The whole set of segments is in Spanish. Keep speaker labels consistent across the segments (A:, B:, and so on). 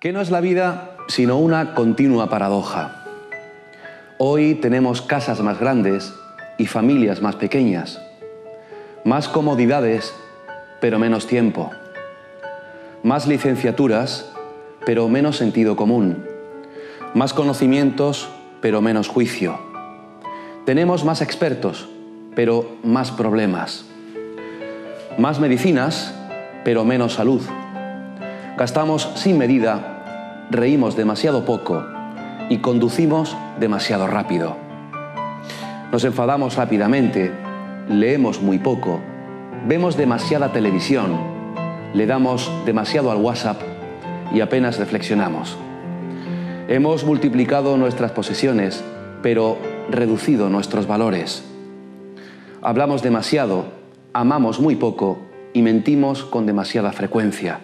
A: ¿Qué no es la vida sino una continua paradoja? Hoy tenemos casas más grandes y familias más pequeñas, más comodidades, pero menos tiempo, más licenciaturas, pero menos sentido común, más conocimientos, pero menos juicio. Tenemos más expertos, pero más problemas, más medicinas, pero menos salud Gastamos sin medida, reímos demasiado poco y conducimos demasiado rápido. Nos enfadamos rápidamente, leemos muy poco, vemos demasiada televisión, le damos demasiado al WhatsApp y apenas reflexionamos. Hemos multiplicado nuestras posesiones, pero reducido nuestros valores. Hablamos demasiado, amamos muy poco y mentimos con demasiada frecuencia.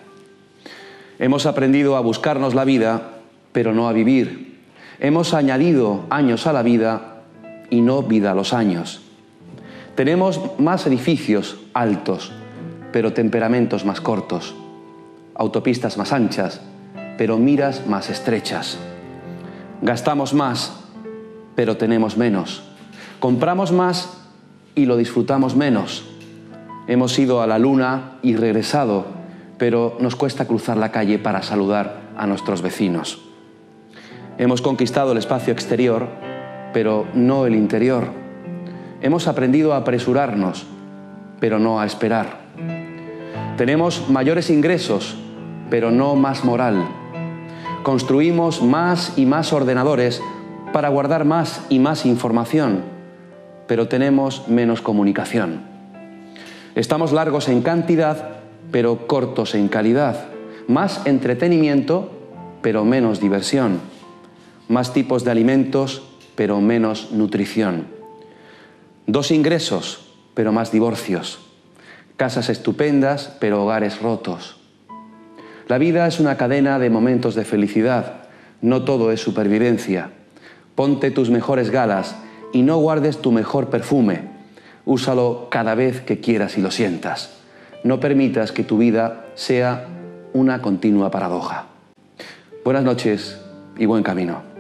A: Hemos aprendido a buscarnos la vida, pero no a vivir. Hemos añadido años a la vida y no vida a los años. Tenemos más edificios altos, pero temperamentos más cortos. Autopistas más anchas, pero miras más estrechas. Gastamos más, pero tenemos menos. Compramos más y lo disfrutamos menos. Hemos ido a la luna y regresado pero nos cuesta cruzar la calle para saludar a nuestros vecinos. Hemos conquistado el espacio exterior, pero no el interior. Hemos aprendido a apresurarnos, pero no a esperar. Tenemos mayores ingresos, pero no más moral. Construimos más y más ordenadores para guardar más y más información, pero tenemos menos comunicación. Estamos largos en cantidad, pero cortos en calidad. Más entretenimiento, pero menos diversión. Más tipos de alimentos, pero menos nutrición. Dos ingresos, pero más divorcios. Casas estupendas, pero hogares rotos. La vida es una cadena de momentos de felicidad. No todo es supervivencia. Ponte tus mejores galas y no guardes tu mejor perfume. Úsalo cada vez que quieras y lo sientas no permitas que tu vida sea una continua paradoja. Buenas noches y buen camino.